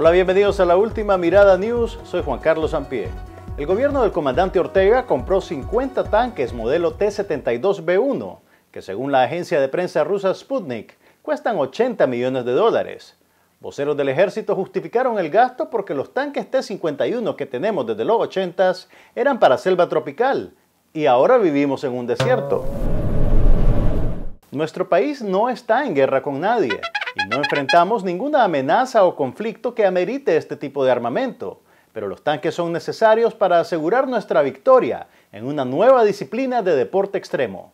Hola, bienvenidos a la última Mirada News. Soy Juan Carlos Ampie. El gobierno del comandante Ortega compró 50 tanques modelo T-72B1, que según la agencia de prensa rusa Sputnik, cuestan 80 millones de dólares. Voceros del ejército justificaron el gasto porque los tanques T-51 que tenemos desde los 80 eran para selva tropical y ahora vivimos en un desierto. Nuestro país no está en guerra con nadie y no enfrentamos ninguna amenaza o conflicto que amerite este tipo de armamento, pero los tanques son necesarios para asegurar nuestra victoria en una nueva disciplina de deporte extremo.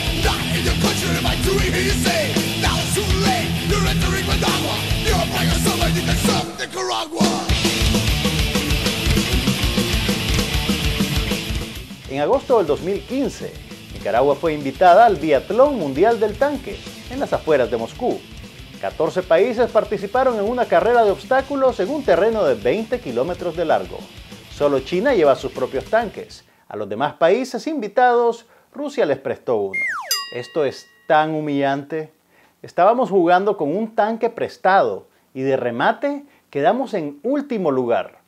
En agosto del 2015, Nicaragua fue invitada al Biatlón Mundial del Tanque, en las afueras de Moscú. 14 países participaron en una carrera de obstáculos en un terreno de 20 kilómetros de largo. Solo China lleva sus propios tanques. A los demás países invitados, Rusia les prestó uno. Esto es tan humillante. Estábamos jugando con un tanque prestado y de remate quedamos en último lugar.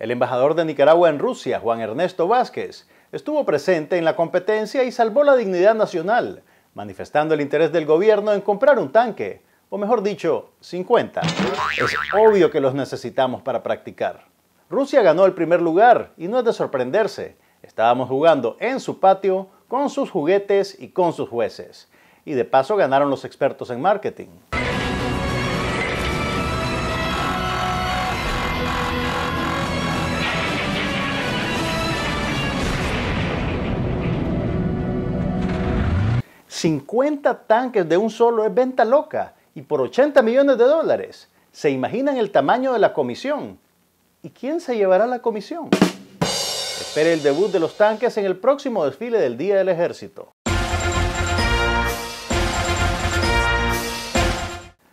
El embajador de Nicaragua en Rusia, Juan Ernesto Vázquez, estuvo presente en la competencia y salvó la dignidad nacional, manifestando el interés del gobierno en comprar un tanque, o mejor dicho, 50. Es obvio que los necesitamos para practicar. Rusia ganó el primer lugar y no es de sorprenderse. Estábamos jugando en su patio con sus juguetes y con sus jueces. Y de paso ganaron los expertos en marketing. ...50 tanques de un solo es venta loca... ...y por 80 millones de dólares... ¿Se imaginan el tamaño de la comisión? ¿Y quién se llevará la comisión? Espere el debut de los tanques en el próximo desfile del Día del Ejército.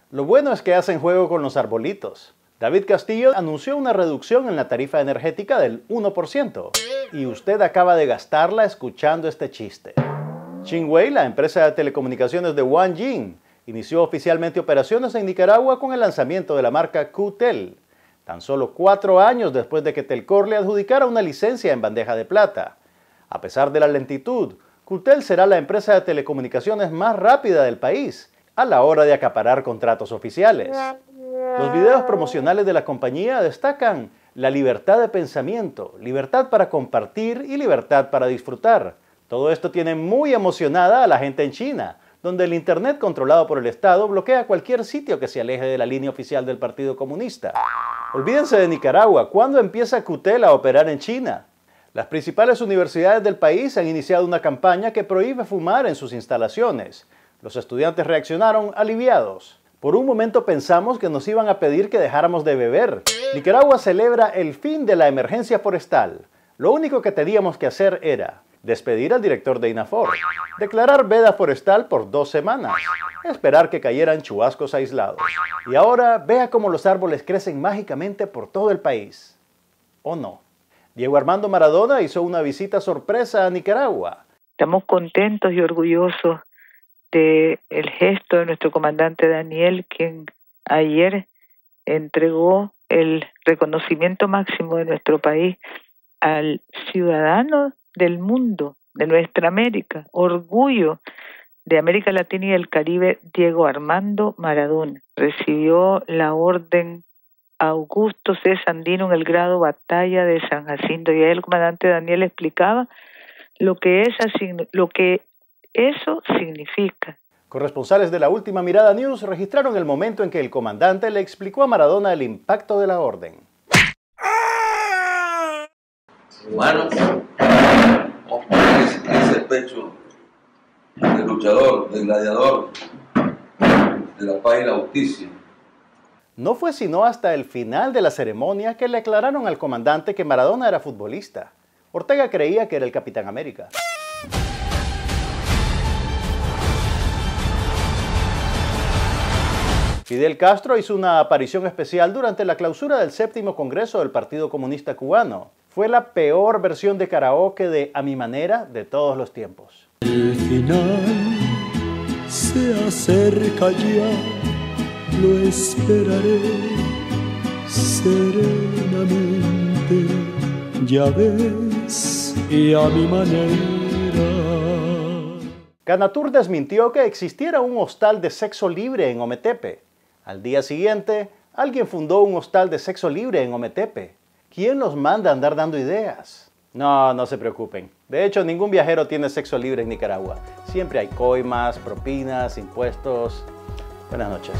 Lo bueno es que hacen juego con los arbolitos. David Castillo anunció una reducción en la tarifa energética del 1%. Y usted acaba de gastarla escuchando este chiste. Chingwei, la empresa de telecomunicaciones de Wanjin, inició oficialmente operaciones en Nicaragua con el lanzamiento de la marca QTEL, tan solo cuatro años después de que Telcor le adjudicara una licencia en bandeja de plata. A pesar de la lentitud, QTEL será la empresa de telecomunicaciones más rápida del país a la hora de acaparar contratos oficiales. Los videos promocionales de la compañía destacan la libertad de pensamiento, libertad para compartir y libertad para disfrutar. Todo esto tiene muy emocionada a la gente en China, donde el Internet controlado por el Estado bloquea cualquier sitio que se aleje de la línea oficial del Partido Comunista. Olvídense de Nicaragua, ¿cuándo empieza QTEL a operar en China? Las principales universidades del país han iniciado una campaña que prohíbe fumar en sus instalaciones. Los estudiantes reaccionaron aliviados. Por un momento pensamos que nos iban a pedir que dejáramos de beber. Nicaragua celebra el fin de la emergencia forestal. Lo único que teníamos que hacer era despedir al director de INAFOR, declarar veda forestal por dos semanas, esperar que cayeran chubascos aislados. Y ahora vea cómo los árboles crecen mágicamente por todo el país. ¿O no? Diego Armando Maradona hizo una visita sorpresa a Nicaragua. Estamos contentos y orgullosos de el gesto de nuestro comandante Daniel, quien ayer entregó el reconocimiento máximo de nuestro país al ciudadano del mundo, de nuestra América, orgullo de América Latina y el Caribe, Diego Armando Maradona. Recibió la orden Augusto C. Sandino en el grado Batalla de San Jacinto y ahí el comandante Daniel explicaba lo que, lo que eso significa. Corresponsales de la última mirada news registraron el momento en que el comandante le explicó a Maradona el impacto de la orden. El pecho del luchador, del gladiador, de la y la justicia. No fue sino hasta el final de la ceremonia que le aclararon al comandante que Maradona era futbolista. Ortega creía que era el Capitán América. Fidel Castro hizo una aparición especial durante la clausura del séptimo Congreso del Partido Comunista Cubano. Fue la peor versión de karaoke de A mi manera de todos los tiempos. El final se acerca ya lo esperaré serenamente, ya ves, y a mi manera. Canatur desmintió que existiera un hostal de sexo libre en Ometepe. Al día siguiente, alguien fundó un hostal de sexo libre en Ometepe. ¿Quién los manda a andar dando ideas? No, no se preocupen. De hecho, ningún viajero tiene sexo libre en Nicaragua. Siempre hay coimas, propinas, impuestos. Buenas noches.